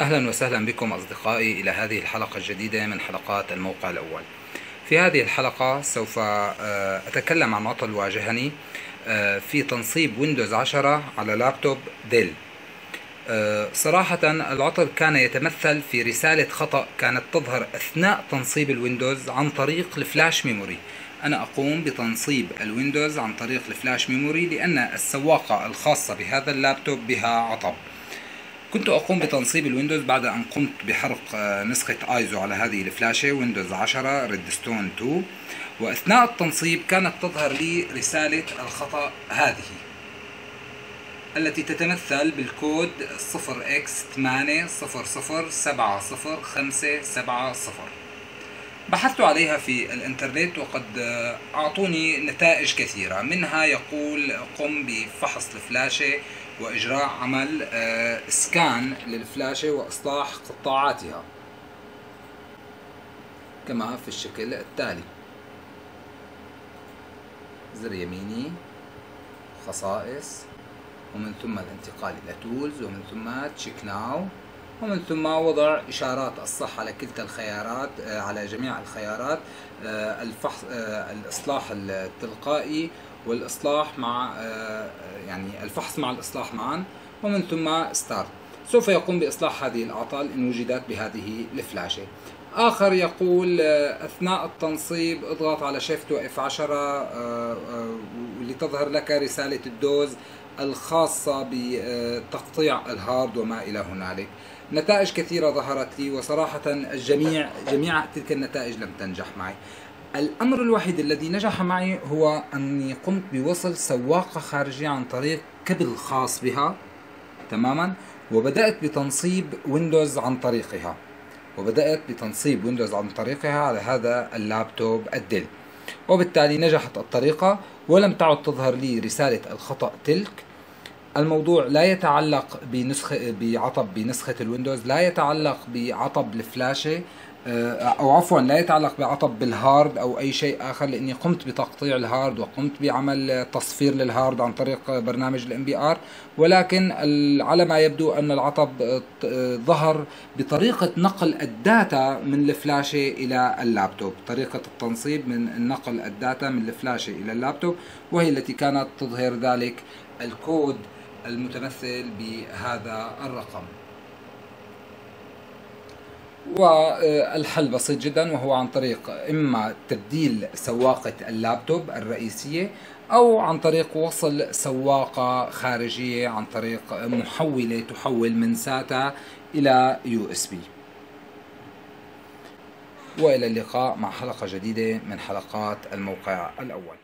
أهلا وسهلا بكم أصدقائي إلى هذه الحلقة الجديدة من حلقات الموقع الأول. في هذه الحلقة سوف آه، أتكلم عن عطل واجهني آه، في تنصيب Windows 10 على لابتوب Dell آه، صراحة العطل كان يتمثل في رسالة خطأ كانت تظهر أثناء تنصيب ال Windows عن طريق ال flash memory. أنا أقوم بتنصيب ال Windows عن طريق ال flash memory لأن السواقة الخاصة بهذا اللابتوب بها عطب. كنت أقوم بتنصيب ال Windows بعد أن قمت بحرق آه، نسخة آيزو على هذه الفلاشة Windows 10 Redstone 2 وأثناء التنصيب كانت تظهر لي رسالة الخطأ هذه التي تتمثل بالكود 0x800705070 بحثت عليها في الانترنت وقد أعطوني نتائج كثيرة. منها يقول قم بفحص الفلاشة وإجراء عمل آه، scan للفلاشة وإصلاح قطاعاتها. كما في الشكل التالي. زر يميني خصائص ومن ثم الانتقال إلى Tools ومن ثم Check now ومن ثم وضع إشارات الصح على كلتا الخيارات آه، على جميع الخيارات آه، الفحص الإصلاح التلقائي والإصلاح مع آه، يعني الفحص مع الإصلاح معا ومن ثم Start. سوف يقوم بإصلاح هذه الأعطال إن وجدت بهذه الفلاشة. آخر يقول آه، أثناء التنصيب اضغط على Shift و F 10 لتظهر لك رسالة ال DOS الخاصة بتقطيع ال hard وما إلى هنالك. نتائج كثيرة ظهرت لي وصراحة الجميع جميع تلك النتائج لم تنجح معي. الأمر الوحيد الذي نجح معي هو أني قمت بوصل سواقة خارجية عن طريق كبل خاص بها تماما وبدأت بتنصيب Windows عن طريقها. وبدأت بتنصيب Windows عن طريقها على هذا اللابتوب ال Dell وبالتالي نجحت الطريقة ولم تعد تظهر لي رسالة الخطأ تلك. الموضوع لا يتعلق بنسخة بعطب بنسخة ال Windows لا يتعلق بعطب الفلاشة. أو عفوا لا يتعلق بعطب بال hard أو أي شيء آخر لأني قمت بتقطيع ال hard وقمت بعمل تصفير لل hard عن طريق برنامج ال MBR ولكن على ما يبدو أن العطب آه، ظهر بطريقة نقل ال data من الفلاشة إلى اللابتوب. طريقة التنصيب من نقل ال data من الفلاشة إلى اللابتوب وهي التي كانت تظهر ذلك الكود المتمثل بهذا الرقم. والحل بسيط جدا وهو عن طريق إما تبديل سواقة اللابتوب الرئيسية أو عن طريق وصل سواقة خارجية عن طريق محولة تحول من SATA إلى USB. وإلى اللقاء مع حلقة جديدة من حلقات الموقع الأول.